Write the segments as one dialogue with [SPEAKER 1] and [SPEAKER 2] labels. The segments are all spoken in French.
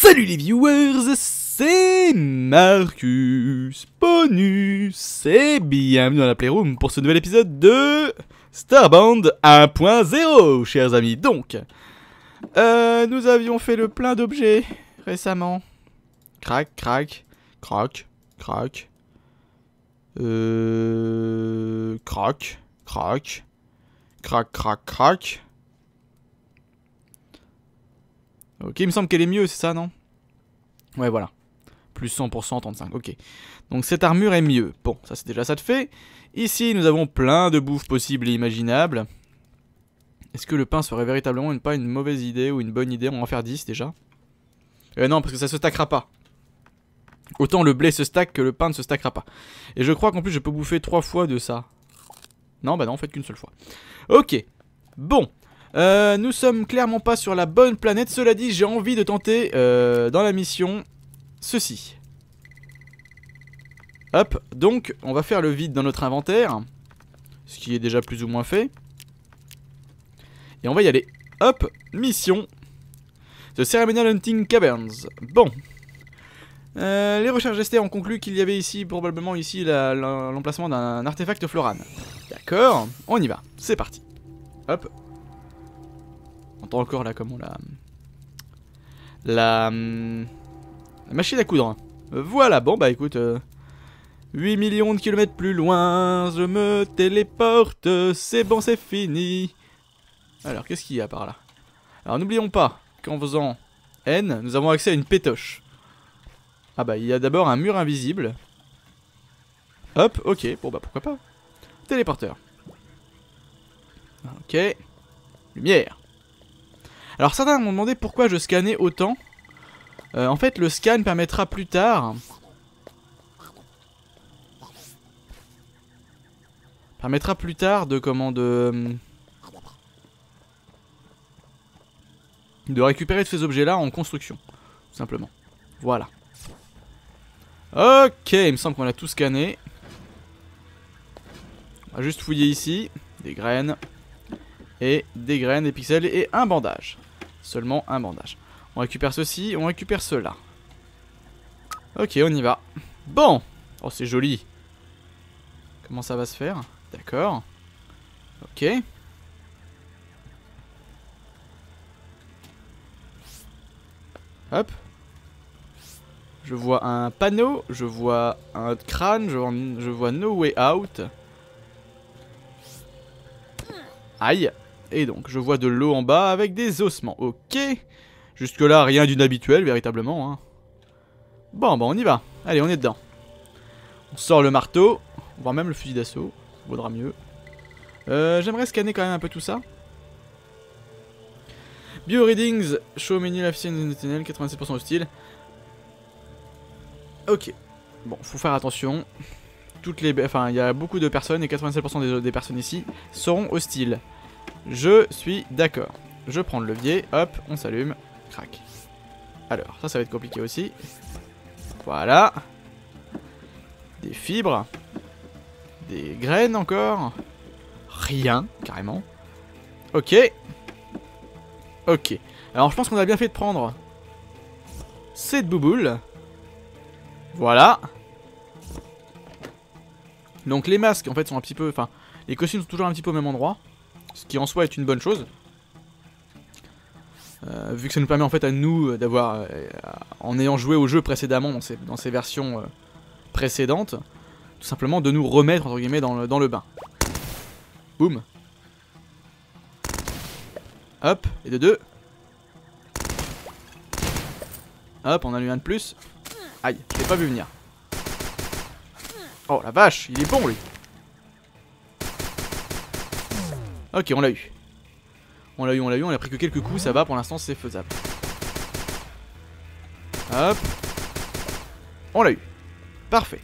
[SPEAKER 1] Salut les viewers, c'est Marcus Bonus et bienvenue dans la Playroom pour ce nouvel épisode de Starbound 1.0, chers amis. Donc, euh, nous avions fait le plein d'objets récemment. Crac, crac, crac, crac. Euh... Crac, crac, crac, crac, crac. Ok, il me semble qu'elle est mieux, c'est ça, non? Ouais, voilà. Plus 100%, 35, ok. Donc cette armure est mieux. Bon, ça c'est déjà ça de fait. Ici, nous avons plein de bouffes possibles et imaginables. Est-ce que le pain serait véritablement une, pas une mauvaise idée ou une bonne idée? On va en faire 10 déjà. Euh, non, parce que ça se stackera pas. Autant le blé se stack que le pain ne se stackera pas. Et je crois qu'en plus je peux bouffer 3 fois de ça. Non, bah non, en fait qu'une seule fois. Ok. Bon. Euh, nous sommes clairement pas sur la bonne planète. Cela dit, j'ai envie de tenter euh, dans la mission ceci. Hop, donc on va faire le vide dans notre inventaire. Ce qui est déjà plus ou moins fait. Et on va y aller. Hop, mission. The Ceremonial Hunting Caverns. Bon. Euh, les recherches restées ont conclu qu'il y avait ici, probablement ici, l'emplacement d'un artefact florane. D'accord, on y va. C'est parti. Hop, on entend encore là comment la... La... la machine à coudre. Voilà, bon bah écoute... 8 euh, millions de kilomètres plus loin, je me téléporte, c'est bon, c'est fini. Alors, qu'est-ce qu'il y a par là? Alors, n'oublions pas qu'en faisant N, nous avons accès à une pétoche. Ah bah, il y a d'abord un mur invisible. Hop, ok, bon bah pourquoi pas. Téléporteur. Ok. Lumière. Alors certains m'ont demandé pourquoi je scannais autant. Euh, en fait, le scan permettra plus tard... Permettra plus tard de comment de... De récupérer tous ces objets-là en construction. Tout simplement. Voilà. Ok, il me semble qu'on a tout scanné. On va juste fouiller ici. Des graines. Et des graines, des pixels et un bandage. Seulement un bandage. On récupère ceci, on récupère cela. Ok, on y va. Bon Oh, c'est joli. Comment ça va se faire? D'accord. Ok. Hop. Je vois un panneau, je vois un crâne, je vois, je vois No Way Out. Aïe. Et donc, je vois de l'eau en bas avec des ossements. Ok. Jusque là, rien d'inhabituel, véritablement. Hein. Bon, bon, on y va. Allez, on est dedans. On sort le marteau, voire même le fusil d'assaut. Vaudra mieux. Euh, J'aimerais scanner quand même un peu tout ça. Bio-readings, show menu life 87% hostile. Ok. Bon, faut faire attention. Toutes les, enfin, il y a beaucoup de personnes et 87% des, des personnes ici seront hostiles. Je suis d'accord. Je prends le levier, hop, on s'allume, crac. Alors, ça, ça va être compliqué aussi. Voilà. Des fibres. Des graines encore. Rien, carrément. Ok. Ok. Alors, je pense qu'on a bien fait de prendre cette bouboule. Voilà. Donc, les masques, en fait, sont un petit peu... Enfin, les costumes sont toujours un petit peu au même endroit. Ce qui en soi est une bonne chose. Euh, vu que ça nous permet en fait à nous euh, d'avoir, euh, en ayant joué au jeu précédemment dans ces, versions précédentes, tout simplement de nous remettre entre guillemets dans le, dans le bain. Boum. Hop, et de deux. Hop, on a eu un de plus. Aïe, je l'ai pas vu venir. Oh la vache, il est bon lui. Ok, on l'a eu. On l'a eu, on l'a eu, on a pris que quelques coups, ça va, pour l'instant c'est faisable. Hop. On l'a eu. Parfait.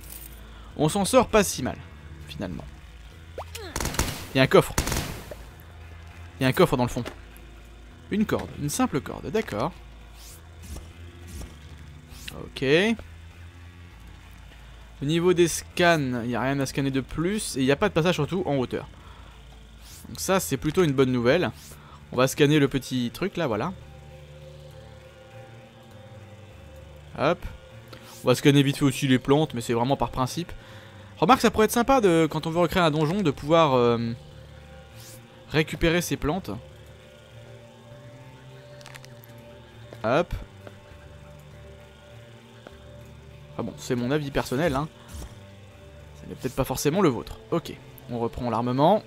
[SPEAKER 1] On s'en sort pas si mal, finalement. Il y a un coffre. Il y a un coffre dans le fond. Une corde, une simple corde, d'accord. Ok. Au niveau des scans, il n'y a rien à scanner de plus. Et il n'y a pas de passage surtout en hauteur. Donc ça, c'est plutôt une bonne nouvelle. On va scanner le petit truc là, voilà. Hop. On va scanner vite fait aussi les plantes, mais c'est vraiment par principe. Remarque, ça pourrait être sympa de, quand on veut recréer un donjon de pouvoir euh, récupérer ces plantes. Hop. Ah bon, c'est mon avis personnel, hein. Ce n'est peut-être pas forcément le vôtre. Ok, on reprend l'armement.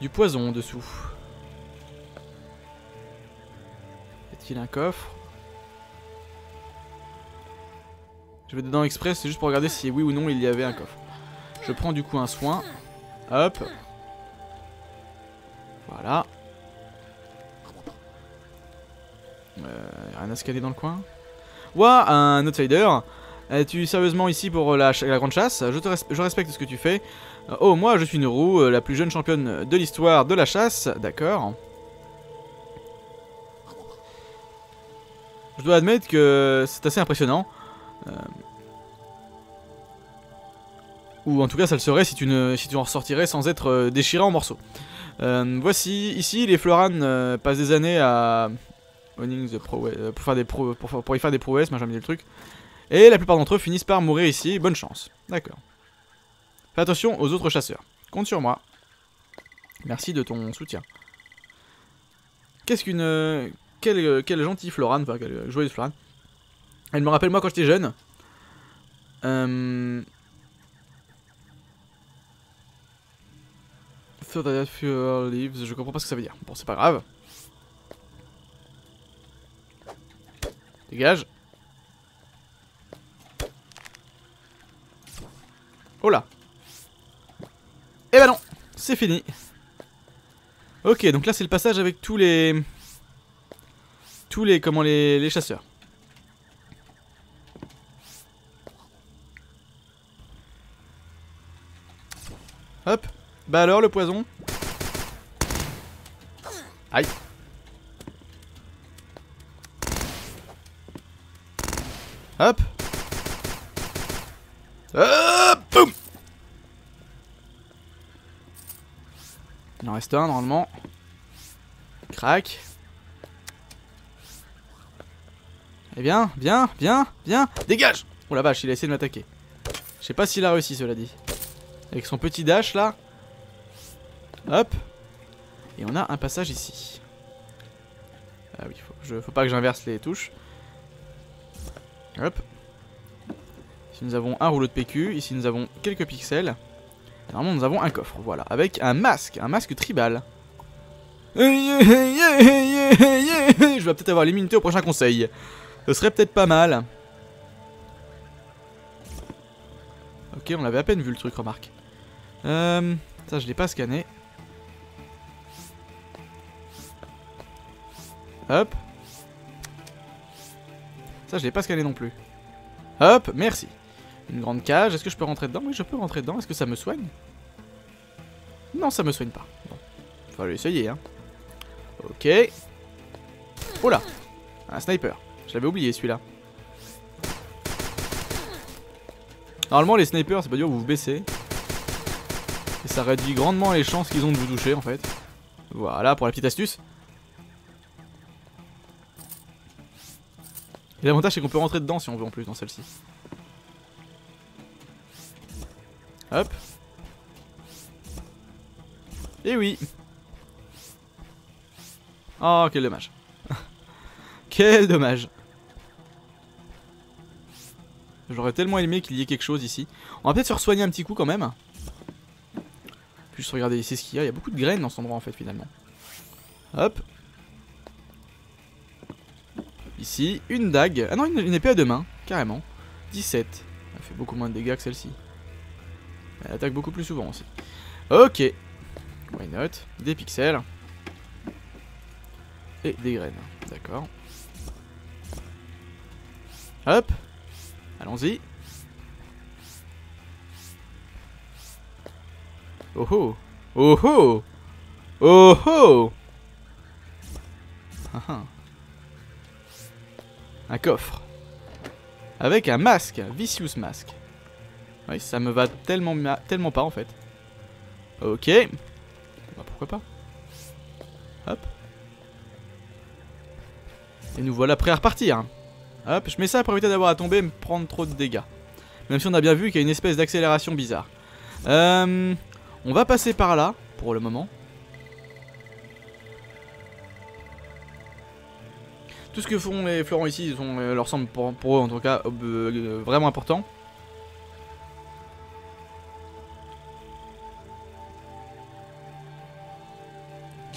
[SPEAKER 1] Du poison en dessous. Y a-t-il un coffre? Je vais dedans express, c'est juste pour regarder si oui ou non il y avait un coffre. Je prends du coup un soin. Hop. Voilà. Euh, rien à scanner dans le coin? Ouah, un outsider. Es-tu sérieusement ici pour la, grande chasse? Je respecte ce que tu fais. Euh, oh, moi je suis Nuru, euh, la plus jeune championne de l'histoire de la chasse. D'accord. Je dois admettre que c'est assez impressionnant. Euh, ou en tout cas ça le serait si tu, en ressortirais sans être déchiré en morceaux. voici, ici les Floran passent des années à... pour, faire des y faire des prouesses, le truc. Et la plupart d'entre eux finissent par mourir ici, bonne chance. D'accord. Fais attention aux autres chasseurs. Compte sur moi. Merci de ton soutien. Qu'est-ce qu'une... Euh, quelle, euh, quelle gentille Florane, enfin quelle joyeuse Florane. Elle me rappelle moi quand j'étais jeune. Euh... leaves, je comprends pas ce que ça veut dire. Bon, c'est pas grave. Dégage. Oh là Eh ben non. C'est fini. Ok, donc là c'est le passage avec tous les... Tous les... Comment les, les chasseurs. Hop. Bah alors le poison. Aïe normalement. Crac. Eh bien, bien, bien, bien. Dégage Oh la vache, il a essayé de m'attaquer. Je sais pas s'il a réussi, cela dit. Avec son petit dash là. Hop. Et on a un passage ici. Ah oui, faut, faut pas que j'inverse les touches. Hop. Ici nous avons un rouleau de PQ. Ici nous avons quelques pixels. Normalement, nous avons un coffre, voilà, avec un masque, un masque tribal. Je vais peut-être avoir l'immunité au prochain conseil. Ce serait peut-être pas mal. Ok, on avait à peine vu le truc, remarque. Euh, ça, je l'ai pas scanné. Hop. Ça, je l'ai pas scanné non plus. Hop, merci. Une grande cage, est-ce que je peux rentrer dedans? Oui, je peux rentrer dedans, est-ce que ça me soigne? Non, ça me soigne pas. Bon, faut essayer, hein. Ok. Oh là Un sniper. Je l'avais oublié, celui-là. Normalement, les snipers, c'est pas dur, vous vous baissez. Et ça réduit grandement les chances qu'ils ont de vous toucher, en fait. Voilà, pour la petite astuce. Et l'avantage, c'est qu'on peut rentrer dedans si on veut, en plus, dans celle-ci. Hop. Et oui. Oh, quel dommage. quel dommage. J'aurais tellement aimé qu'il y ait quelque chose ici. On va peut-être se soigner un petit coup quand même. Juste regarder ici ce qu'il y a. Il y a beaucoup de graines dans cet endroit en fait finalement. Hop. Ici, une dague. Ah non, une, une épée à deux mains, carrément. 17. Ça fait beaucoup moins de dégâts que celle-ci. Elle attaque beaucoup plus souvent aussi. Ok. Why not? Des pixels. Et des graines. D'accord. Hop. Allons-y. Oh oh Oh oh Oh oh ah, ah. Un coffre. Avec un masque, Vicious Mask. Oui, ça me va tellement, tellement pas en fait. Ok. Bah, pourquoi pas. Hop. Et nous voilà prêts à repartir. Hop, je mets ça pour éviter d'avoir à tomber et me prendre trop de dégâts. Même si on a bien vu qu'il y a une espèce d'accélération bizarre. Euh, on va passer par là, pour le moment. Tout ce que font les fleurons ici sont, euh, leur semble pour, eux en tout cas euh, vraiment important.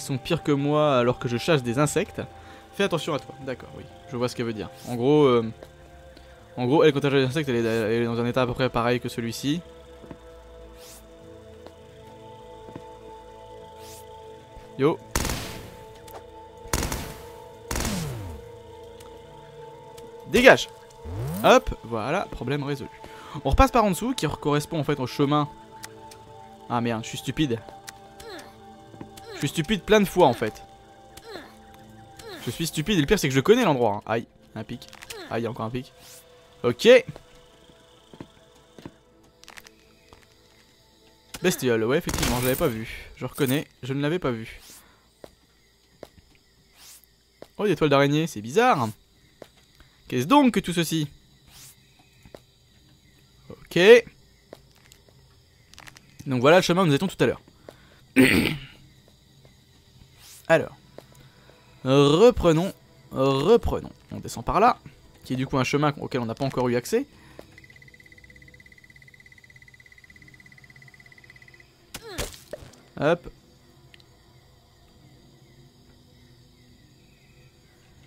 [SPEAKER 1] Sont pires que moi alors que je chasse des insectes. Fais attention à toi. D'accord, oui. Je vois ce qu'elle veut dire. En gros, euh, en gros, elle quand elle chasse des insectes, elle est, dans un état à peu près pareil que celui-ci. Yo. Dégage Hop, voilà, problème résolu. On repasse par en dessous, qui correspond en fait au chemin. Ah merde, je suis stupide. Je suis stupide plein de fois en fait. Je suis stupide et le pire c'est que je connais l'endroit. Hein. Aïe, un pic. Aïe, encore un pic. Ok. Bestiole, ouais effectivement, je l'avais pas vu. Je reconnais, je ne l'avais pas vu. Oh, des toiles d'araignée, c'est bizarre. Qu'est-ce donc que tout ceci? Ok. Donc voilà le chemin où nous étions tout à l'heure. Alors. Reprenons. Reprenons. On descend par là. Qui est du coup un chemin auquel on n'a pas encore eu accès. Hop.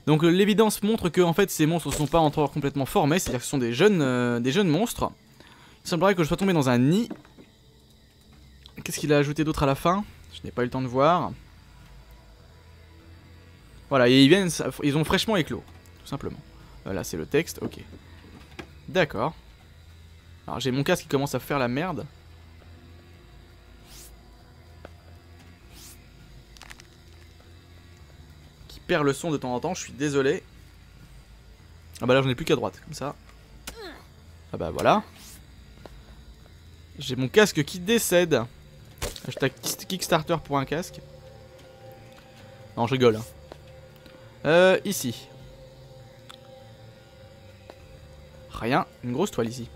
[SPEAKER 1] Donc l'évidence montre que en fait ces monstres ne sont pas encore complètement formés, c'est-à-dire que ce sont des jeunes, euh, des jeunes monstres. Il semblerait que je sois tombé dans un nid. Qu'est-ce qu'il a ajouté d'autre à la fin? Je n'ai pas eu le temps de voir. Voilà, et ils viennent, ils ont fraîchement éclos, tout simplement. Voilà, c'est le texte, ok. D'accord. Alors j'ai mon casque qui commence à faire la merde. Qui perd le son de temps en temps, je suis désolé. Ah bah là j'en ai plus qu'à droite, comme ça. Ah bah voilà. J'ai mon casque qui décède. Hashtag Kickstarter pour un casque. Non, je rigole. Hein. Euh, ici. Rien. Une grosse toile ici.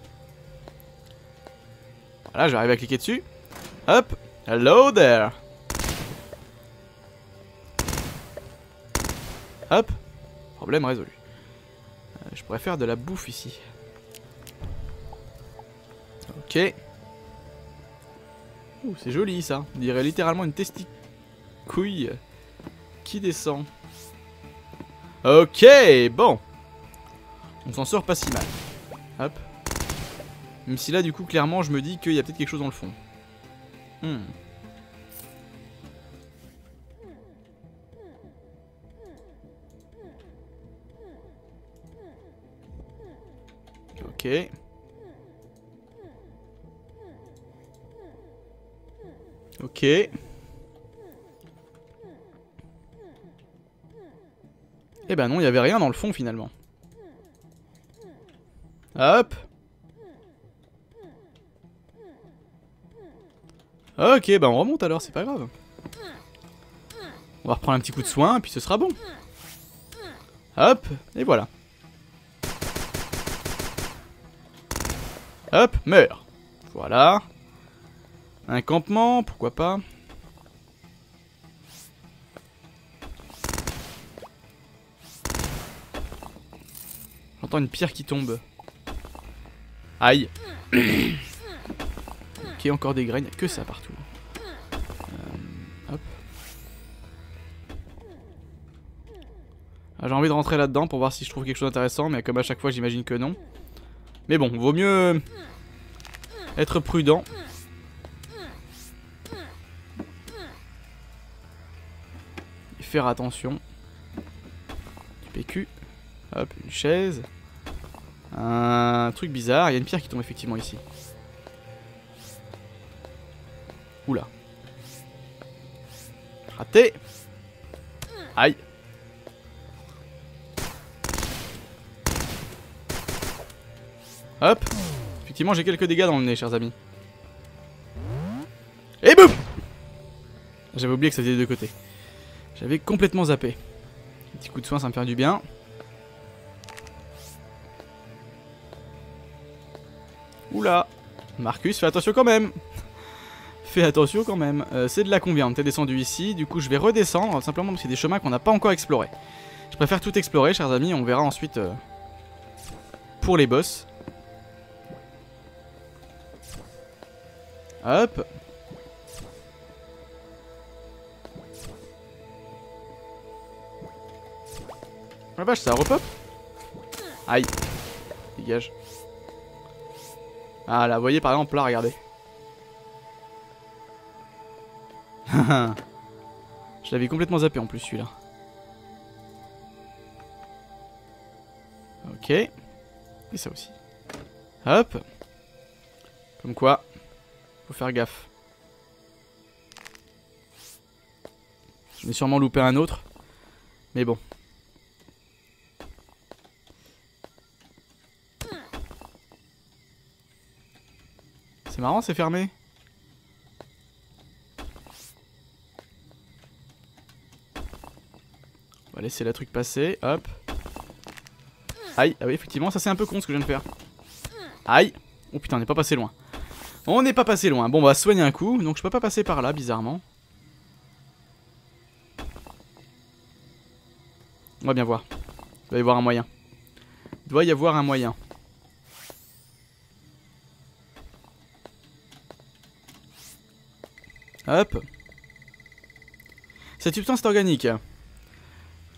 [SPEAKER 1] Voilà, j'arrive à cliquer dessus. Hop. Hello there. Hop. Problème résolu. Euh, je pourrais faire de la bouffe ici. Ok. Ouh, c'est joli ça. On dirait littéralement une testicouille qui descend. Ok, bon. On s'en sort pas si mal. Hop. Même si là, du coup, clairement, je me dis qu'il y a peut-être quelque chose dans le fond. Hmm. Ok. Ok. Eh ben non, il y avait rien dans le fond finalement. Hop Ok, bah on remonte alors, c'est pas grave. On va reprendre un petit coup de soin, puis ce sera bon. Hop, et voilà. Hop, meurs. Voilà. Un campement, pourquoi pas. J'entends une pierre qui tombe. Aïe. ok, encore des graines. Que ça partout. Euh, hop. Ah, J'ai envie de rentrer là-dedans pour voir si je trouve quelque chose d'intéressant, mais comme à chaque fois, j'imagine que non. Mais bon, vaut mieux être prudent. Et faire attention. Du PQ. Hop, une chaise. Un truc bizarre, il y a une pierre qui tombe effectivement ici. Oula. Raté. Aïe. Hop. Effectivement, j'ai quelques dégâts dans le nez, chers amis. Et boum J'avais oublié que ça faisait des deux côtés. J'avais complètement zappé. Petit coup de soin, ça me fait du bien. Oula Marcus, fais attention quand même Fais attention quand même. Euh, c'est de la combien T'es descendu ici, du coup je vais redescendre, simplement parce qu'il y a des chemins qu'on n'a pas encore explorés. Je préfère tout explorer, chers amis, on verra ensuite euh, pour les boss. Hop La vache, ça repop Aïe Dégage. Ah là, vous voyez par exemple là, regardez. Je l'avais complètement zappé en plus celui-là. Ok. Et ça aussi. Hop. Comme quoi. Faut faire gaffe. Je vais sûrement loupé un autre. Mais bon. C'est marrant, c'est fermé. On va laisser la truc passer, hop. Aïe, ah oui, effectivement, ça c'est un peu con ce que je viens de faire. Aïe Oh putain, on n'est pas passé loin. On n'est pas passé loin. Bon, on va soigner un coup, donc je peux pas passer par là, bizarrement. On va bien voir. Il doit y avoir un moyen. Il doit y avoir un moyen. Hop. Cette substance est organique.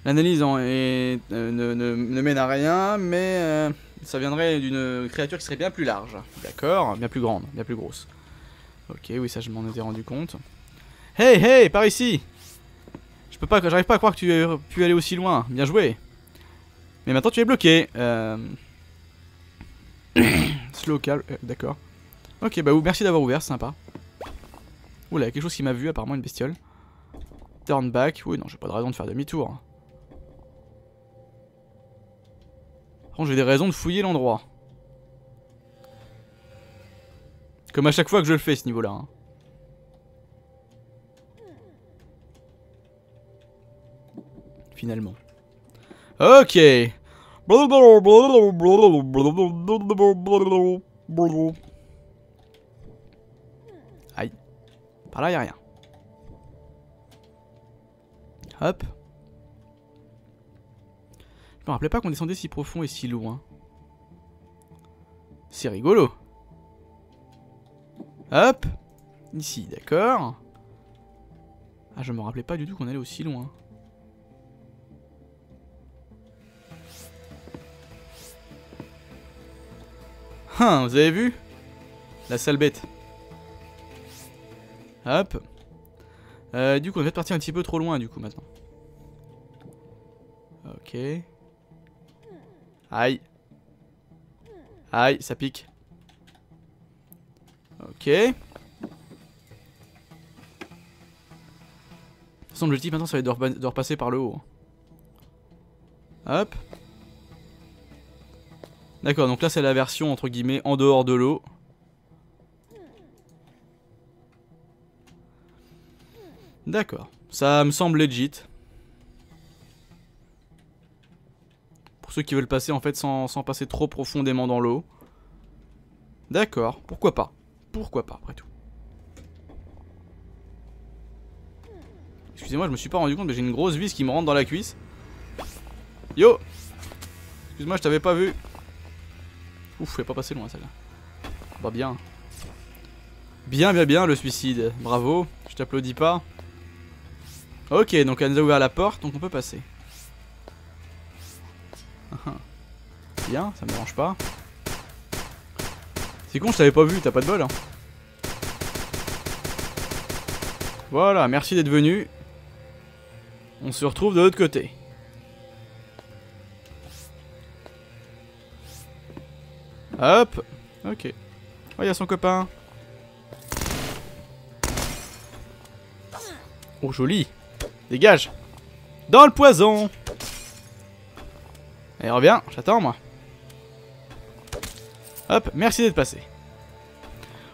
[SPEAKER 1] L'analyse euh, ne, mène à rien, mais euh, ça viendrait d'une créature qui serait bien plus large. D'accord Bien plus grande, bien plus grosse. Ok, oui, ça je m'en étais rendu compte. Hey, hey, par ici Je peux pas, j'arrive pas à croire que tu aies pu aller aussi loin. Bien joué. Mais maintenant tu es bloqué. Euh... Slow euh, d'accord. Ok, bah merci d'avoir ouvert, sympa. Oula, il y a quelque chose qui m'a vu, apparemment une bestiole. Turn back. Oui, non, j'ai pas de raison de faire demi-tour. j'ai des raisons de fouiller l'endroit. Comme à chaque fois que je le fais, ce niveau-là. Hein. Finalement. Ok. Par là, y'a rien. Hop. Je me rappelais pas qu'on descendait si profond et si loin. C'est rigolo. Hop Ici, d'accord. Ah, je me rappelais pas du tout qu'on allait aussi loin. Hein, vous avez vu? La sale bête. Hop. Euh, du coup, on va partir un petit peu trop loin, du coup, maintenant. Ok. Aïe. Aïe, ça pique. Ok. De toute façon, l'objectif maintenant, ça va être de, repasser par le haut. Hop. D'accord, donc là, c'est la version, entre guillemets, en dehors de l'eau. D'accord. Ça me semble legit. Pour ceux qui veulent passer en fait sans, passer trop profondément dans l'eau. D'accord, pourquoi pas? Pourquoi pas après tout. Excusez-moi, je me suis pas rendu compte, mais j'ai une grosse vis qui me rentre dans la cuisse. Yo Excuse-moi, je t'avais pas vu. Ouf, elle est pas passé loin celle-là. Bah bien. Bien, bien, bien le suicide. Bravo, je t'applaudis pas. Ok, donc elle nous a ouvert la porte, donc on peut passer. Bien, ça me dérange pas. C'est con, je t'avais pas vu, t'as pas de bol. Hein. Voilà, merci d'être venu. On se retrouve de l'autre côté. Hop Ok. Oh, il son copain. Oh, joli. Dégage. Dans le poison. Allez, reviens, j'attends moi. Hop, merci d'être passé.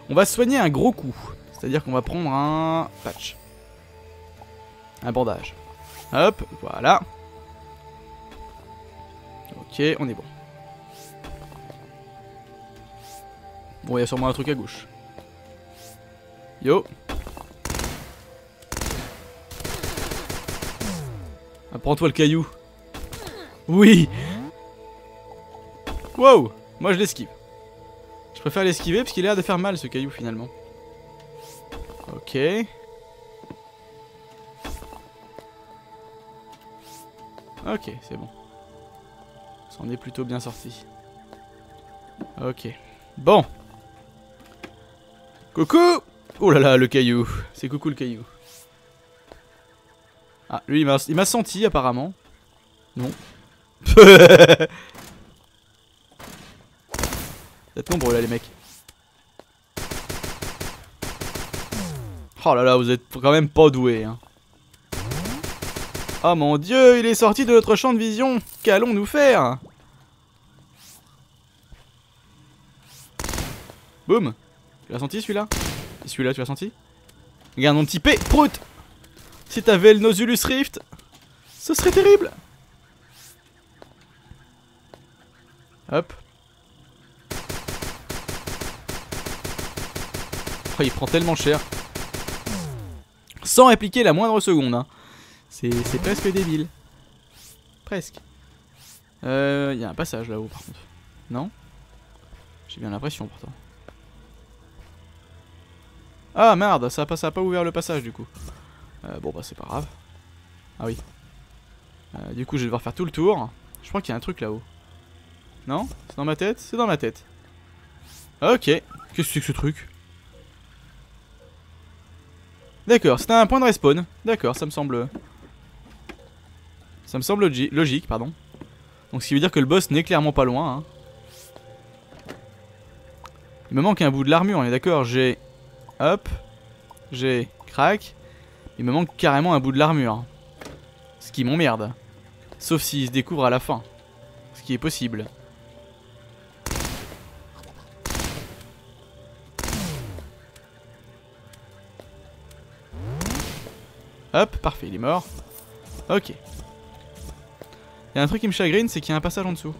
[SPEAKER 1] On va soigner un gros coup. C'est-à-dire qu'on va prendre un patch. Un bandage. Hop, voilà. Ok, on est bon. Bon, il y a sûrement un truc à gauche. Yo. Apprends-toi le caillou. Oui Wow Moi je l'esquive. Je préfère l'esquiver parce qu'il a l'air de faire mal ce caillou finalement. Ok. Ok, c'est bon. En est plutôt bien sorti. Ok. Bon. Coucou Oh là là, le caillou. C'est coucou le caillou. Ah, lui, il m'a senti apparemment. Non. Vous êtes nombreux là, les mecs. Oh là là, vous êtes quand même pas doués. Hein. Oh mon dieu, il est sorti de notre champ de vision. Qu'allons-nous faire? Boum Tu l'as senti celui-là? Celui-là, tu l'as senti? Regarde mon petit P, prout Si t'avais le Nozulus Rift, ce serait terrible Hop. Oh, il prend tellement cher. Sans répliquer la moindre seconde. Hein. C'est presque débile. Presque. Euh, il y a un passage là-haut par contre. Non? J'ai bien l'impression pourtant. Ah merde, ça a, pas, ça a pas ouvert le passage du coup. Euh, bon bah c'est pas grave. Ah oui. Euh, du coup je vais devoir faire tout le tour. Je crois qu'il y a un truc là-haut. Non? C'est dans ma tête? C'est dans ma tête. Ok. Qu'est-ce que c'est que ce truc? D'accord, c'est un point de respawn. D'accord, ça me semble... Ça me semble logique, pardon. Donc ce qui veut dire que le boss n'est clairement pas loin. Hein. Il me manque un bout de l'armure, on est d'accord? J'ai Hop. J'ai crack. Il me manque carrément un bout de l'armure. Ce qui m'emmerde. Sauf s'il se découvre à la fin. Ce qui est possible. Hop, parfait, il est mort. Ok. Il y a un truc qui me chagrine, c'est qu'il y a un passage en dessous.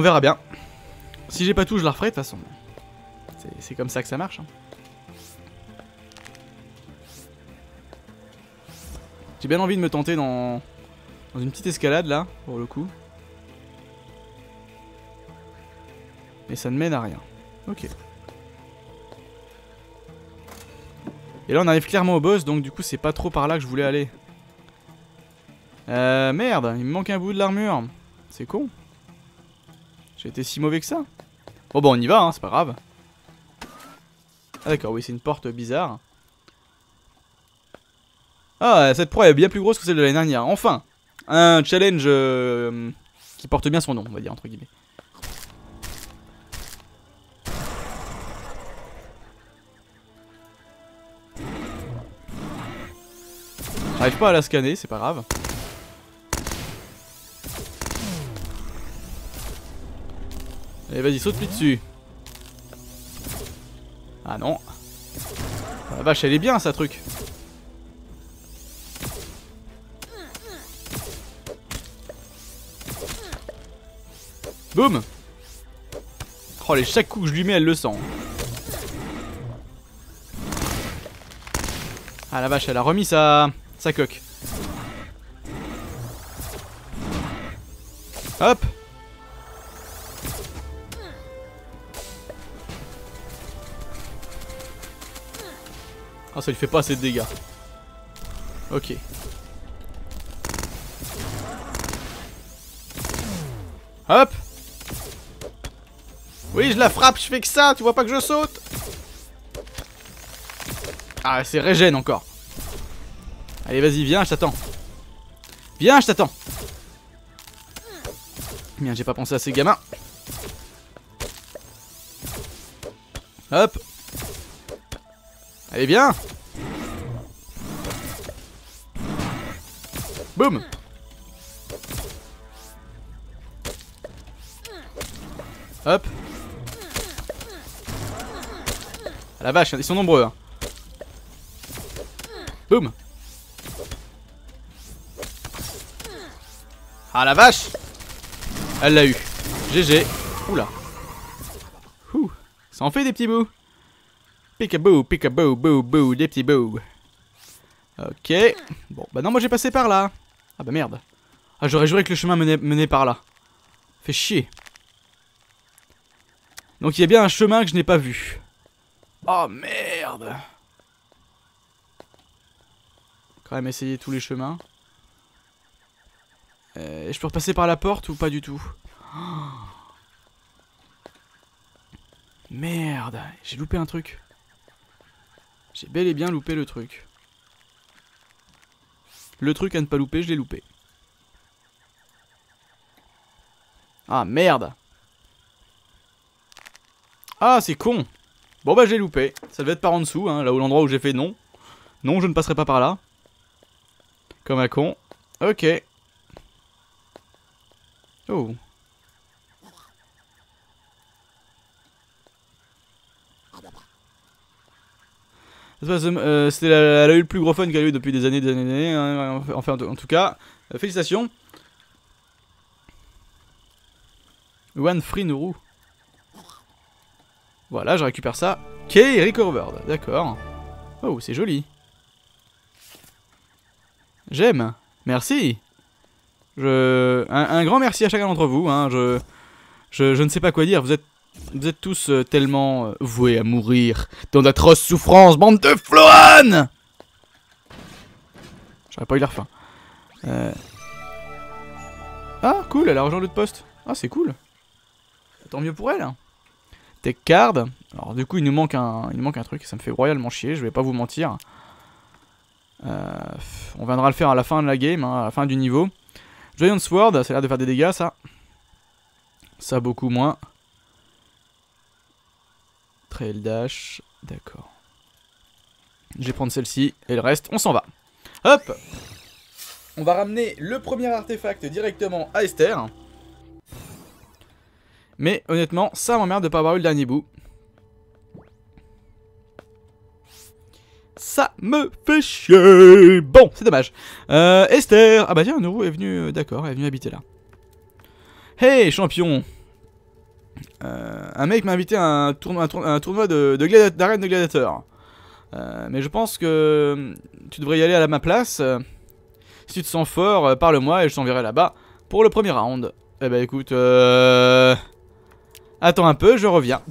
[SPEAKER 1] On verra bien. Si j'ai pas tout, je la referai de toute façon. C'est comme ça que ça marche. Hein. J'ai bien envie de me tenter dans, dans une petite escalade là, pour le coup. Mais ça ne mène à rien. Ok. Et là on arrive clairement au boss, donc du coup c'est pas trop par là que je voulais aller. Euh, merde, il me manque un bout de l'armure. C'est con. J'ai été si mauvais que ça Bon bah on y va, hein, c'est pas grave. Ah d'accord, oui c'est une porte bizarre. Ah, cette proie est bien plus grosse que celle de l'année dernière. Enfin Un challenge euh, qui porte bien son nom, on va dire, entre guillemets. J'arrive pas à la scanner, c'est pas grave. Allez, vas-y, saute-lui dessus. Ah non. Ah, la vache, elle est bien, ça, truc. Boum Oh, les chaque coup que je lui mets, elle le sent. Ah la vache, elle a remis sa, sa coque. Hop Ah, ça lui fait pas assez de dégâts. Ok. Hop Oui, je la frappe, je fais que ça, tu vois pas que je saute? Ah, c'est régène encore. Allez, vas-y, viens, je t'attends. Viens, je t'attends. Bien, j'ai pas pensé à ces gamins. Hop Allez, viens Boum Hop ah, La vache, ils sont nombreux hein. Boum Ah la vache Elle l'a eu. GG. Oula. Ça en fait des petits bouts. Peekaboo, peekaboo, boo, boo, des petits bouts. Ok. Bon, bah non, moi j'ai passé par là. Ah bah merde. Ah, j'aurais juré que le chemin menait, menait par là. Fait chier. Donc il y a bien un chemin que je n'ai pas vu. Oh merde Quand même essayer tous les chemins. Euh, je peux repasser par la porte ou pas du tout? Merde, j'ai loupé un truc. J'ai bel et bien loupé le truc. Le truc à ne pas louper, je l'ai loupé. Ah merde Ah c'est con Bon bah j'ai loupé. Ça devait être par en dessous, hein, là où l'endroit où j'ai fait non. Non, je ne passerai pas par là. Comme un con. Ok. Oh. Euh, C'était la, la, le plus gros fun qu'elle a eu depuis des années, des années, hein, enfin en, tout cas, euh, félicitations. One free Nuru. Voilà, je récupère ça. Ok, recovered, d'accord. Oh, c'est joli. J'aime. Merci. Je... Un, grand merci à chacun d'entre vous. Hein. Je... je... ne sais pas quoi dire. Vous êtes, vous êtes tous euh, tellement euh, voués à mourir dans d'atroces souffrances, bande de Floan J'aurais pas eu l'air faim. Euh... Ah, cool, elle a rejoint l'autre poste. Ah, c'est cool. Tant mieux pour elle. Tech card. Alors du coup il nous manque un, il nous manque un truc, ça me fait royalement chier, je vais pas vous mentir. On viendra le faire à la fin de la game, hein, à la fin du niveau. Giant Sword, ça a l'air de faire des dégâts ça. Ça beaucoup moins. Trail Dash, d'accord. Je vais prendre celle-ci et le reste, on s'en va. Hop On va ramener le premier artefact directement à Esther. Mais honnêtement, ça m'emmerde de pas avoir eu le dernier bout. Ça me fait chier Bon, c'est dommage. Euh, Esther Ah bah tiens, Nourou est venu... Euh, d'accord, est venue habiter là. Hey, champion euh, Un mec m'a invité à un tournoi, un tournoi d'arène de, gladiateurs. Euh, mais je pense que tu devrais y aller à ma place. Si tu te sens fort, parle-moi et je t'enverrai là-bas pour le premier round. Eh bah écoute, euh... Attends un peu, je reviens.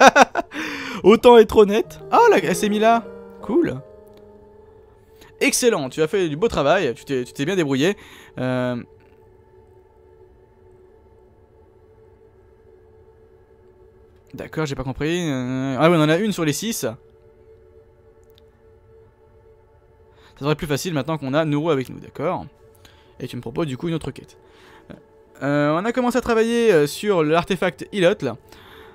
[SPEAKER 1] Autant être honnête. Oh, là, elle s'est mis là. Cool. Excellent, tu as fait du beau travail, tu t'es bien débrouillé. Euh... D'accord, j'ai pas compris. Euh, ah oui, on en a une sur les 6. Ça serait plus facile maintenant qu'on a Nourou avec nous, d'accord? Et tu me proposes du coup une autre quête. Euh, on a commencé à travailler euh, sur l'artefact Ilot.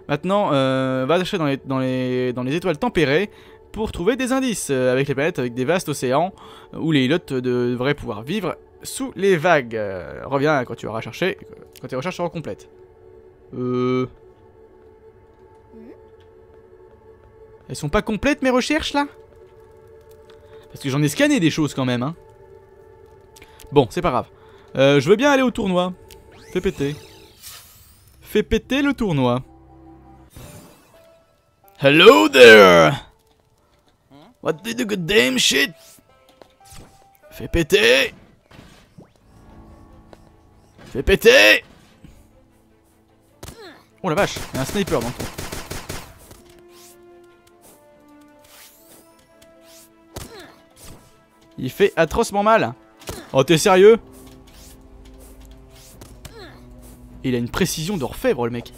[SPEAKER 1] Maintenant, va chercher dans les, étoiles tempérées pour trouver des indices avec les planètes, avec des vastes océans où les Ilot devraient pouvoir vivre sous les vagues. reviens quand tu auras cherché, quand tes recherches seront complètes. Euh... Elles sont pas complètes mes recherches là? Parce que j'en ai scanné des choses quand même hein. Bon, c'est pas grave. je veux bien aller au tournoi. Fais péter. Fais péter le tournoi. Hello there! What did you good damn shit? Fais péter! Fais péter! Oh la vache, il y a un sniper dans le. Il fait atrocement mal. Oh t'es sérieux? Il a une précision d'orfèvre, le mec.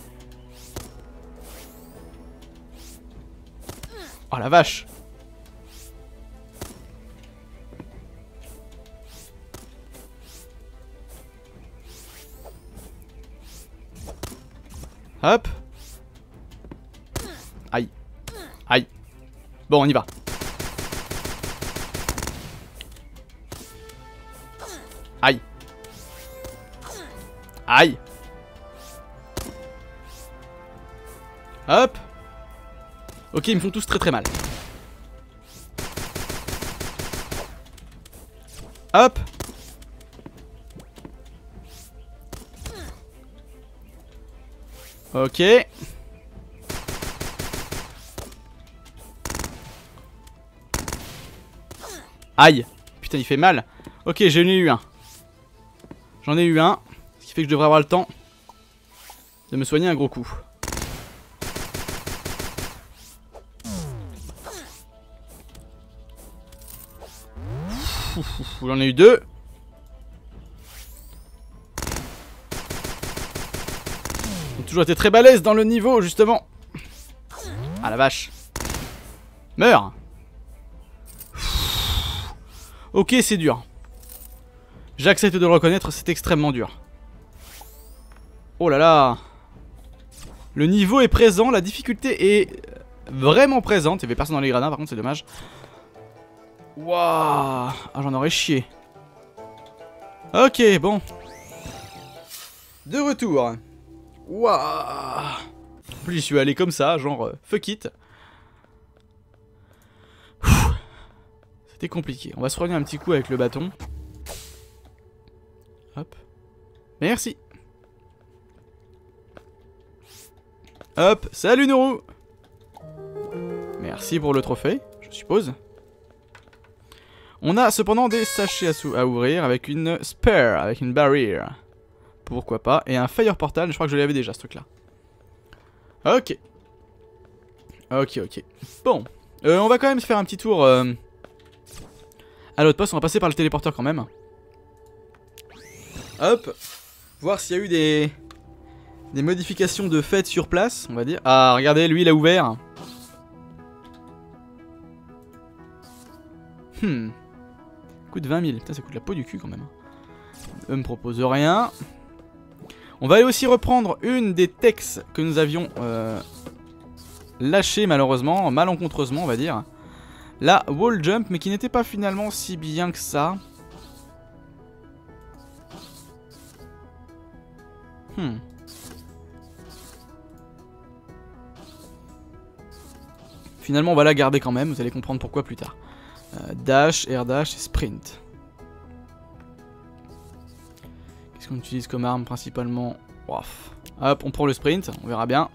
[SPEAKER 1] Oh la vache. Hop. Aïe. Aïe. Bon, on y va Aïe Hop Ok, ils me font tous très très mal. Hop Ok. Aïe Putain, il fait mal. Ok, j'en ai eu un. J'en ai eu un. Fait que je devrais avoir le temps de me soigner un gros coup. J'en ai eu deux. J'ai toujours été très balèze dans le niveau, justement. Ah la vache. Meurs Ok, c'est dur. J'accepte de le reconnaître, c'est extrêmement dur. Oh là là Le niveau est présent, la difficulté est vraiment présente. Il y avait personne dans les gradins, par contre, c'est dommage. Waouh Ah, j'en aurais chié. Ok, bon. De retour. Waouh plus, j'y suis allé comme ça, genre, euh, fuck it. C'était compliqué. On va se revenir un petit coup avec le bâton. Hop. Merci. Hop, salut Nourou Merci pour le trophée, je suppose. On a cependant des sachets à, ouvrir avec une spare, avec une barrière. Pourquoi pas. Et un fire portal, je crois que je l'avais déjà ce truc là. Ok. Ok, ok. Bon. Euh, on va quand même faire un petit tour euh, à l'autre poste. On va passer par le téléporteur quand même. Hop. Voir s'il y a eu des... Des modifications de fait sur place, on va dire. Ah, regardez, lui il a ouvert. Hmm. Coûte 20 000. Putain, ça coûte la peau du cul quand même. Eux me propose rien. On va aller aussi reprendre une des textes que nous avions euh, lâchées malheureusement, malencontreusement on va dire. La wall jump, mais qui n'était pas finalement si bien que ça. Hmm. Finalement on va la garder quand même, vous allez comprendre pourquoi plus tard. Euh, dash, air dash sprint. Qu'est-ce qu'on utilise comme arme principalement Hop, on prend le sprint, on verra bien.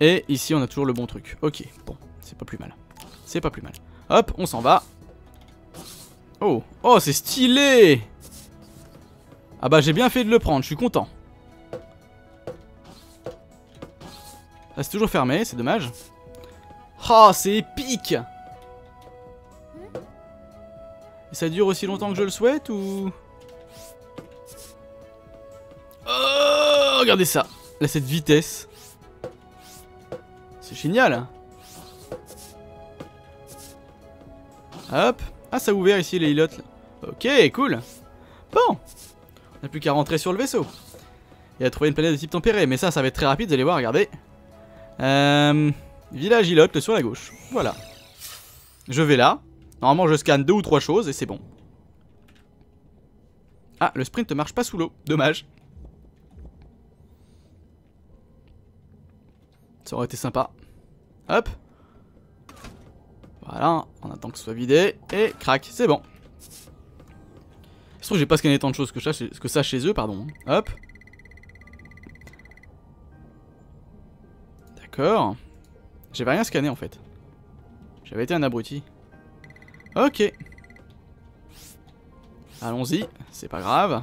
[SPEAKER 1] Et ici on a toujours le bon truc. Ok, bon, c'est pas plus mal. C'est pas plus mal. Hop, on s'en va. Oh, oh c'est stylé Ah bah j'ai bien fait de le prendre, je suis content. Ah, c'est toujours fermé, c'est dommage. Oh, c'est épique Et ça dure aussi longtemps que je le souhaite ou... Oh, regardez ça Là, cette vitesse. C'est génial Hop Ah, ça a ouvert ici les îlots. Ok, cool Bon On n'a plus qu'à rentrer sur le vaisseau. Et à trouver une planète de type tempéré. Mais ça, ça va être très rapide, vous allez voir, regardez. Euh... Village Ilote sur la gauche. Voilà. Je vais là. Normalement, je scanne deux ou trois choses et c'est bon. Ah, le sprint ne marche pas sous l'eau. Dommage. Ça aurait été sympa. Hop. Voilà, on attend que ce soit vidé. Et crac, c'est bon. Je trouve que j'ai pas scanné tant de choses que ça chez eux, pardon. Hop. J'avais rien scanné en fait. J'avais été un abruti. Ok. Allons-y, c'est pas grave.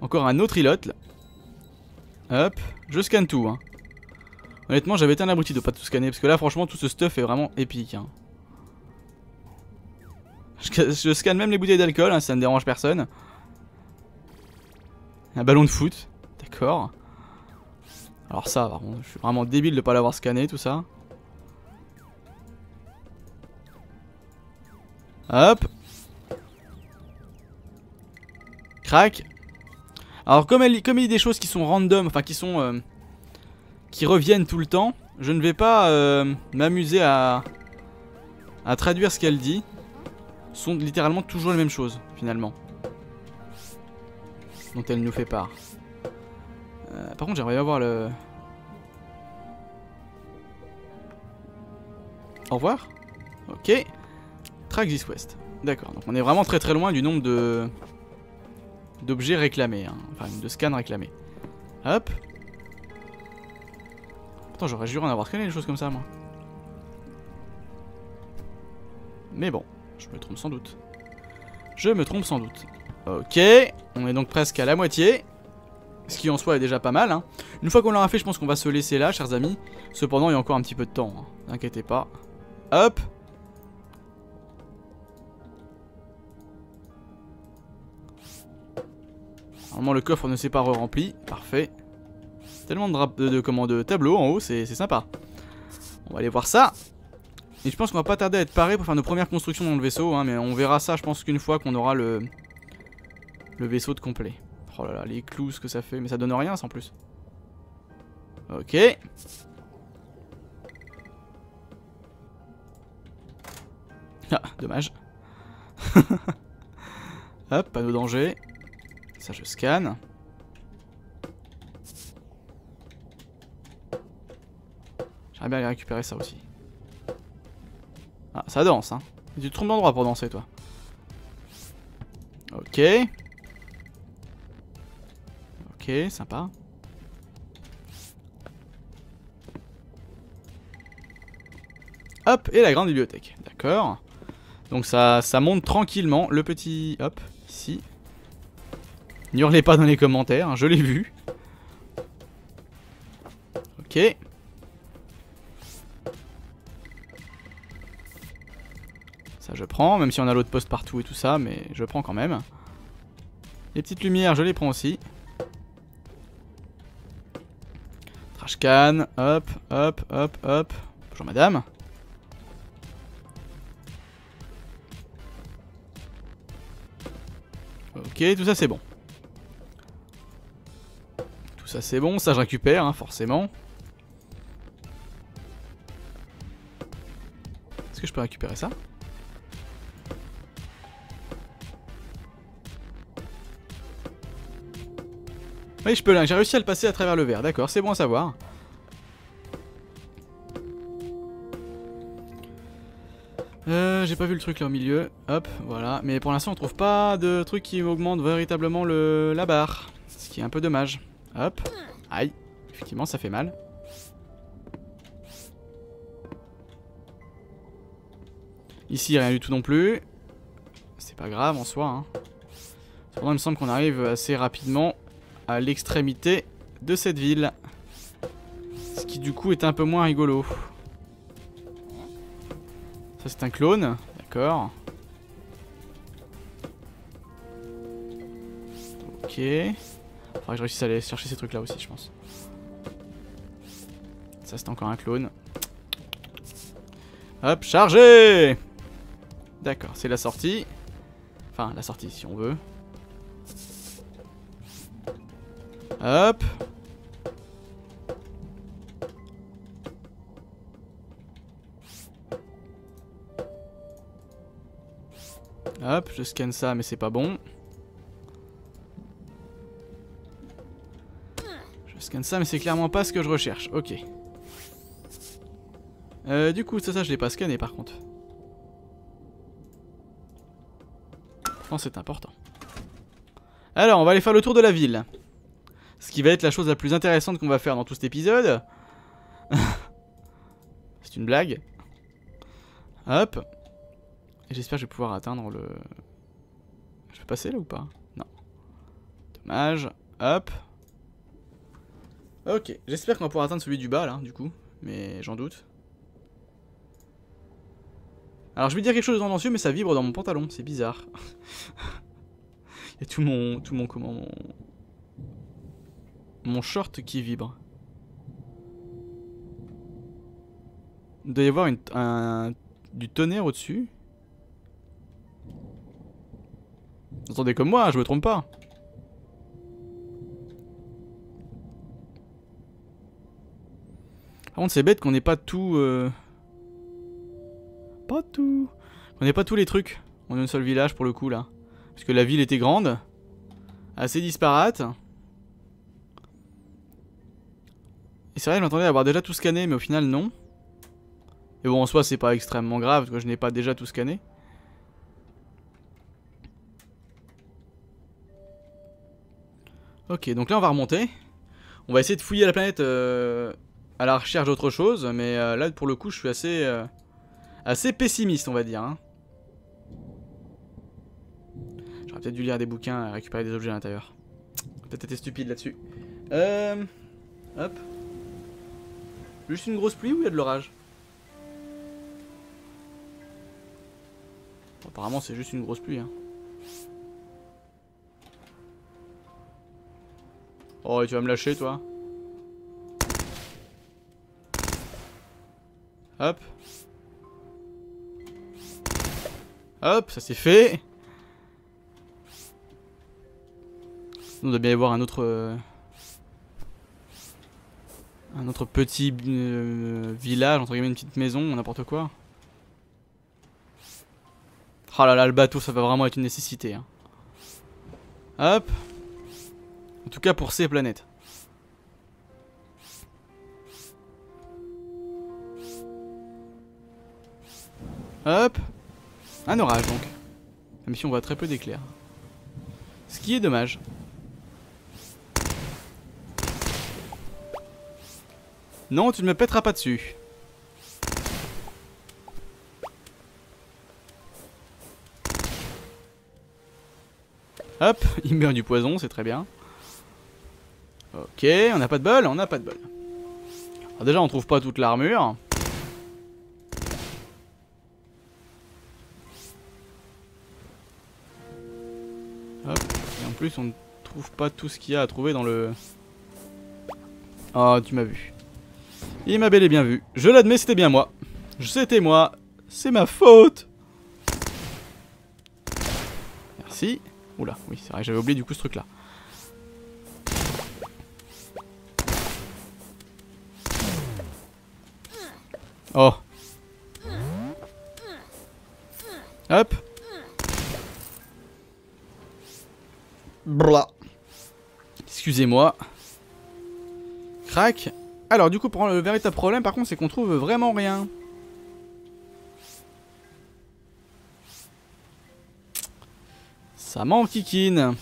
[SPEAKER 1] Encore un autre ilot là. Hop, je scanne tout. Hein. Honnêtement, j'avais été un abruti de pas tout scanner parce que là, franchement, tout ce stuff est vraiment épique. Hein. Je, scanne même les bouteilles d'alcool, hein, ça ne dérange personne. Un ballon de foot, d'accord. Alors ça, par je suis vraiment débile de pas l'avoir scanné, tout ça. Hop. Crac. Alors comme, elle, comme il y a des choses qui sont random, enfin qui sont... Euh, qui reviennent tout le temps, je ne vais pas euh, m'amuser à, à traduire ce qu'elle dit. Ce sont littéralement toujours les mêmes choses, finalement. Dont elle nous fait part. Euh, par contre, j'aimerais avoir le... Au revoir Ok. Track this west. D'accord, donc on est vraiment très très loin du nombre de... d'objets réclamés, hein. enfin de scans réclamés. Hop. Pourtant j'aurais juré en avoir scanné des choses comme ça moi. Mais bon, je me trompe sans doute. Je me trompe sans doute. Ok, on est donc presque à la moitié. Ce qui en soi est déjà pas mal. Hein. Une fois qu'on l'aura fait, je pense qu'on va se laisser là, chers amis. Cependant, il y a encore un petit peu de temps. Hein. N'inquiétez pas. Hop Normalement, le coffre ne s'est pas re-rempli. Parfait. Tellement de, de, de tableaux en haut, c'est sympa. On va aller voir ça. Et je pense qu'on va pas tarder à être paré pour faire nos premières constructions dans le vaisseau. Hein, mais on verra ça, je pense qu'une fois qu'on aura le, le vaisseau de complet. Oh là là, les clous, ce que ça fait. Mais ça donne rien, sans plus. Ok. Ah, dommage. Hop, panneau danger. Ça, je scanne. J'aimerais bien aller récupérer ça aussi. Ah, ça danse, hein. Tu te trompes d'endroit pour danser, toi. Ok. Ok, sympa. Hop, et la grande bibliothèque. D'accord. Donc ça, ça monte tranquillement. Le petit... Hop, ici. N'hurlez pas dans les commentaires, hein, je l'ai vu. Ok. Ça je prends, même si on a l'autre poste partout et tout ça, mais je prends quand même. Les petites lumières, je les prends aussi. Trash can, hop, hop, hop, hop. Bonjour madame. Ok, tout ça c'est bon. Tout ça c'est bon, ça je récupère, hein, forcément. Est-ce que je peux récupérer ça? Je peux là. J'ai réussi à le passer à travers le verre. D'accord, c'est bon à savoir. Euh, j'ai pas vu le truc là au milieu. Hop, voilà. Mais pour l'instant, on trouve pas de truc qui augmente véritablement le, la barre. Ce qui est un peu dommage. Hop. Aïe. Effectivement, ça fait mal. Ici, rien du tout non plus. C'est pas grave en soi. Hein. Il me semble qu'on arrive assez rapidement à l'extrémité de cette ville. Ce qui du coup est un peu moins rigolo. Ça c'est un clone, d'accord. Ok. Faudrait que je réussisse à aller chercher ces trucs là aussi je pense. Ça c'est encore un clone. Hop, chargé D'accord, c'est la sortie. Enfin, la sortie si on veut. Hop. Hop, je scanne ça, mais c'est pas bon. Je scanne ça, mais c'est clairement pas ce que je recherche. Ok. Euh, du coup, ça, ça, je l'ai pas scanné par contre. Non, c'est important. Alors, on va aller faire le tour de la ville. Ce qui va être la chose la plus intéressante qu'on va faire dans tout cet épisode. C'est une blague. Hop. Et j'espère que je vais pouvoir atteindre le... Je vais passer là ou pas? Non. Dommage. Hop. Ok, j'espère qu'on va pouvoir atteindre celui du bas là, du coup. Mais j'en doute. Alors je vais dire quelque chose de tendancieux, mais ça vibre dans mon pantalon, c'est bizarre. A tout mon... Tout mon... Comment... Mon, mon short qui vibre. Il doit y avoir une, un, du tonnerre au-dessus. Attendez comme moi, je me trompe pas. Par contre c'est bête qu'on n'ait pas tout... Euh, pas tout... On n'ait pas tous les trucs en un seul village pour le coup là. Parce que la ville était grande. Assez disparate. C'est vrai, je m'attendais à avoir déjà tout scanné, mais au final, non. Et bon, en soi, c'est pas extrêmement grave, parce que je n'ai pas déjà tout scanné. Ok, donc là on va remonter. On va essayer de fouiller la planète euh, à la recherche d'autre chose, mais euh, là pour le coup je suis assez, euh, assez pessimiste on va dire. Hein. J'aurais peut-être dû lire des bouquins et récupérer des objets à l'intérieur. Peut-être été stupide là-dessus. Euh, hop. Juste une grosse pluie ou il y a de l'orage Apparemment c'est juste une grosse pluie. Hein. Oh, et tu vas me lâcher, toi Hop. Hop, ça c'est fait. On doit bien y avoir un autre... Un autre petit euh, village, entre guillemets une petite maison, n'importe quoi. Oh là là, le bateau, ça va vraiment être une nécessité. Hein. Hop. En tout cas pour ces planètes. Hop. Un orage donc. Même si on voit très peu d'éclairs. Ce qui est dommage. Non, tu ne me pèteras pas dessus. Hop, il meurt du poison, c'est très bien. Ok, on n'a pas de bol, on n'a pas de bol. Déjà, on trouve pas toute l'armure. Hop, et en plus, on ne trouve pas tout ce qu'il y a à trouver dans le... Oh, tu m'as vu. Il m'a bel et bien vu. Je l'admets, c'était bien moi. C'était moi. C'est ma faute. Merci. Oula, oui, c'est vrai, j'avais oublié du coup ce truc-là. Oh. Hop. Blah. Excusez-moi. Crac. Alors du coup le véritable problème par contre c'est qu'on trouve vraiment rien. Ça manque kikine.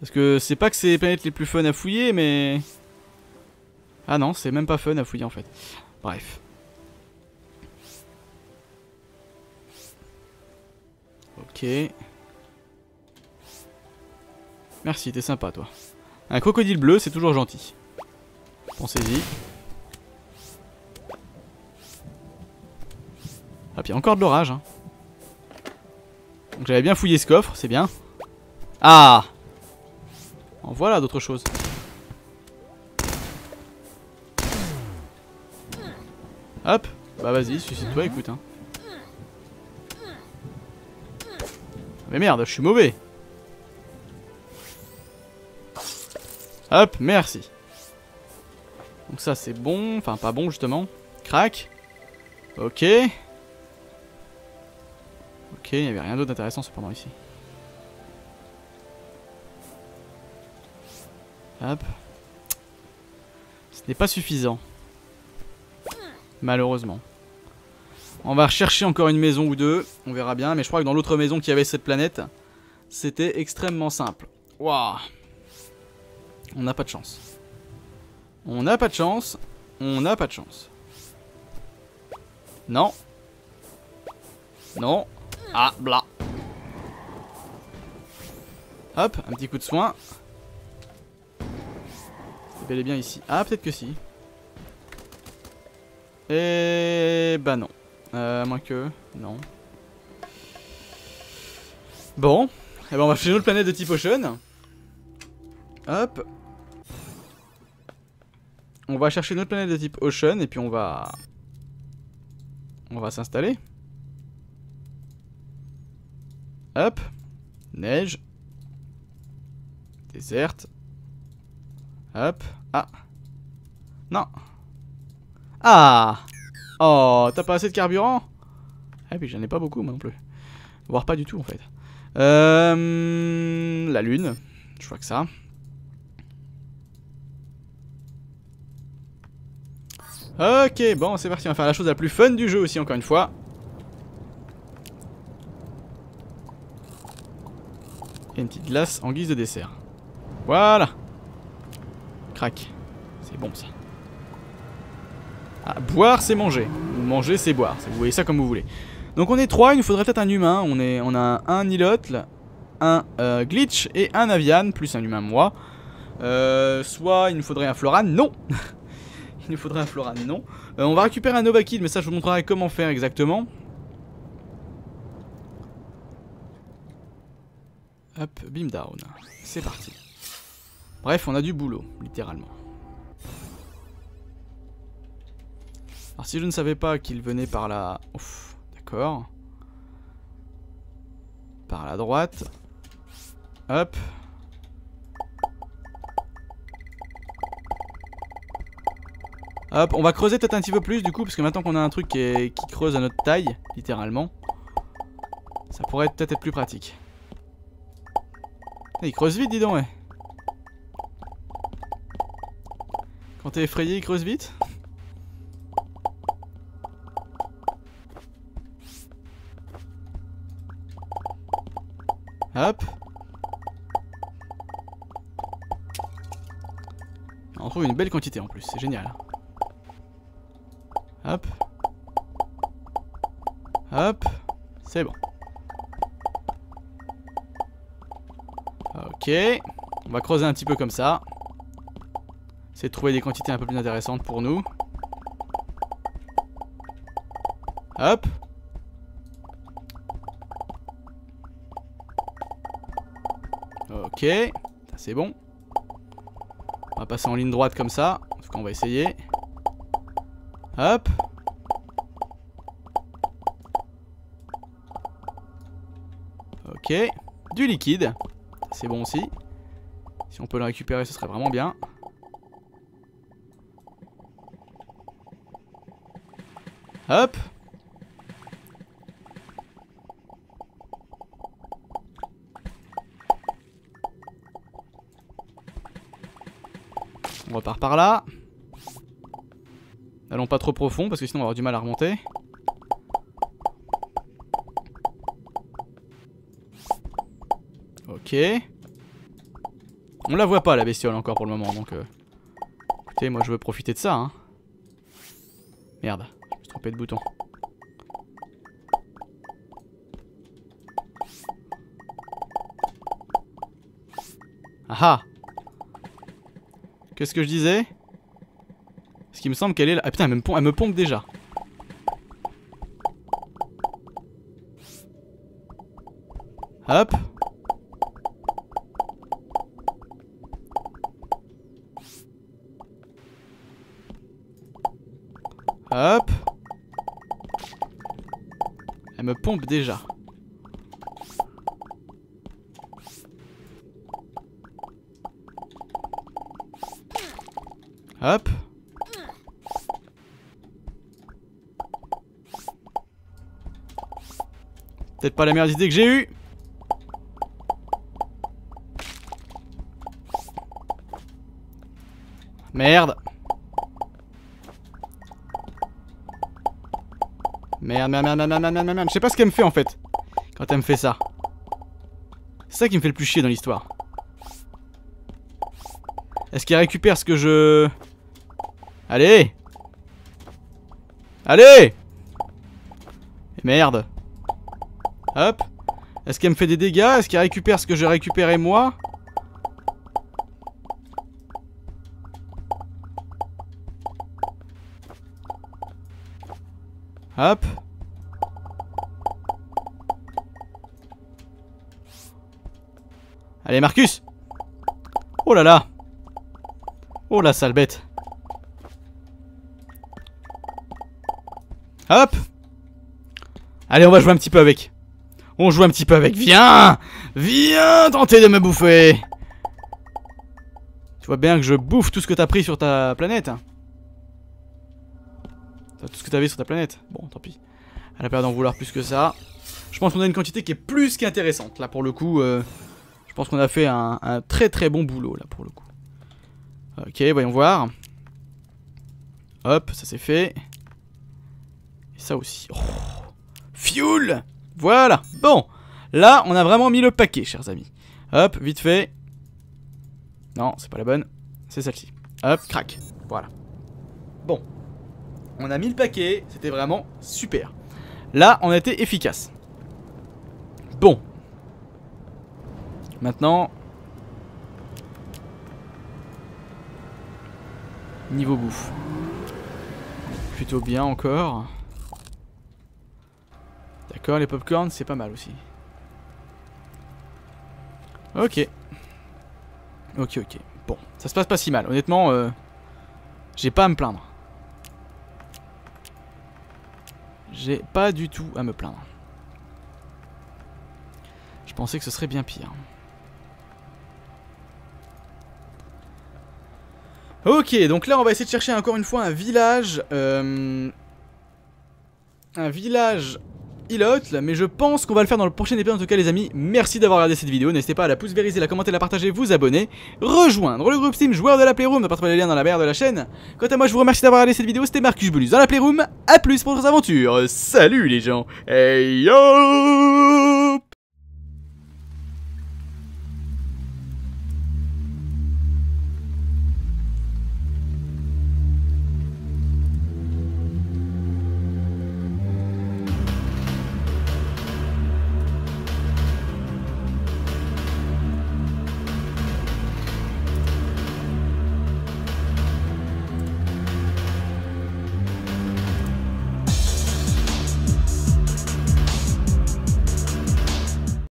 [SPEAKER 1] Parce que c'est pas que c'est les planètes les plus fun à fouiller mais... Ah non, c'est même pas fun à fouiller en fait. Bref. Ok. Merci, t'es sympa toi. Un crocodile bleu, c'est toujours gentil. Pensez-y. Ah, puis encore de l'orage. Hein. Donc j'avais bien fouillé ce coffre, c'est bien. Ah En voilà d'autres choses. Hop Bah vas-y, suicide-toi, écoute. Hein. Mais merde, je suis mauvais. Hop, merci. Donc ça c'est bon, enfin pas bon justement. Crac. Ok. Ok, il n'y avait rien d'autre d'intéressant cependant ici. Hop. Ce n'est pas suffisant. Malheureusement. On va rechercher encore une maison ou deux. On verra bien. Mais je crois que dans l'autre maison qui avait cette planète, c'était extrêmement simple. Waouh on n'a pas de chance. On n'a pas de chance. On n'a pas de chance. Non. Non. Ah, bla. Hop, un petit coup de soin. C'est bel et bien ici. Ah, peut-être que si. Et bah non. Euh, moins que... Non. Bon. Et eh ben on va faire une autre planète de type Ocean. Hop. On va chercher notre planète de type Ocean et puis on va... On va s'installer. Hop. Neige. Déserte. Hop. Ah. Non. Ah Oh, t'as pas assez de carburant? Ah puis j'en ai pas beaucoup moi non plus. Voire pas du tout en fait. Euh, la lune. Je vois que ça. Ok, bon, c'est parti, on va faire la chose la plus fun du jeu aussi, encore une fois. Et une petite glace en guise de dessert. Voilà. Crac. C'est bon ça. Ah, boire c'est manger. Manger c'est boire. Vous voyez ça comme vous voulez. Donc on est trois, il nous faudrait peut-être un humain. On, est, on a un Nilotl, un euh, Glitch et un Avian, plus un humain moi. Euh, soit il nous faudrait un Floran, non Il nous faudrait un Floran, non. Euh, on va récupérer un Novakid, mais ça je vous montrerai comment faire exactement. Hop, beam down. C'est parti. Bref, on a du boulot, littéralement. Alors si je ne savais pas qu'il venait par la... Ouf, d'accord. Par la droite. Hop. Hop, on va creuser peut-être un petit peu plus du coup, parce que maintenant qu'on a un truc qui, creuse à notre taille, littéralement, ça pourrait peut-être être plus pratique. il creuse vite, dis donc, ouais. Quand t'es effrayé, il creuse vite Hop. On trouve une belle quantité en plus, c'est génial. Hop. Hop. C'est bon. Ok. On va creuser un petit peu comme ça. C'est de trouver des quantités un peu plus intéressantes pour nous. Hop. Ok. C'est bon. On va passer en ligne droite comme ça. En tout cas on va essayer. Hop. Ok. Du liquide. C'est bon aussi. Si on peut le récupérer, ce serait vraiment bien. Hop. On repart par là. Pas trop profond parce que sinon on va avoir du mal à remonter. Ok. On la voit pas la bestiole encore pour le moment donc... Euh... Écoutez, moi je veux profiter de ça. Hein. Merde, je me suis trompé de bouton. Ah ah Qu'est-ce que je disais? Qu'il me semble qu'elle est là. Ah putain, elle me, pompe, elle me pompe déjà. Hop. Hop. Elle me pompe déjà. Hop. Peut-être pas la meilleure idée que j'ai eue. Merde. Merde, merde, merde, merde, merde, merde, merde. Je sais pas ce qu'elle me fait en fait. Quand elle me fait ça. C'est ça qui me fait le plus chier dans l'histoire. Est-ce qu'elle récupère ce que je... Allez Allez Merde Hop. Est-ce qu'elle me fait des dégâts? Est-ce qu'elle récupère ce que j'ai récupéré moi? Hop. Allez Marcus. Oh là là. Oh la sale bête. Hop. Allez, on va jouer un petit peu avec. On joue un petit peu avec. Viens Viens tenter de me bouffer Tu vois bien que je bouffe tout ce que t'as pris sur ta planète. Tout ce que t'avais sur ta planète. Bon, tant pis. Elle a peur d'en vouloir plus que ça. Je pense qu'on a une quantité qui est plus qu'intéressante. Là, pour le coup, euh, je pense qu'on a fait un, un très très bon boulot, là, pour le coup. Ok, voyons voir. Hop, ça c'est fait ça aussi. Oh. Fuel Voilà. Bon. Là, on a vraiment mis le paquet, chers amis. Hop, vite fait. Non, c'est pas la bonne. C'est celle-ci. Hop, crac. Voilà. Bon. On a mis le paquet. C'était vraiment super. Là, on a été efficace. Bon. Maintenant. Niveau bouffe. Plutôt bien encore. D'accord, les popcorn, c'est pas mal aussi. Ok. Ok, ok. Bon, ça se passe pas si mal. Honnêtement, euh, j'ai pas à me plaindre. J'ai pas du tout à me plaindre. Je pensais que ce serait bien pire. Ok, donc là on va essayer de chercher encore une fois un village. Euh, un village Ilot, mais je pense qu'on va le faire dans le prochain épisode en tout cas les amis. Merci d'avoir regardé cette vidéo, n'hésitez pas à la pouce vériser, la commenter, la partager, vous abonner, rejoindre le groupe Steam joueur de la Playroom, pas trouver les liens dans la barre de la chaîne. Quant à moi je vous remercie d'avoir regardé cette vidéo, c'était Marcus Bulus dans la Playroom, à plus pour d'autres aventures, salut les gens, hey yo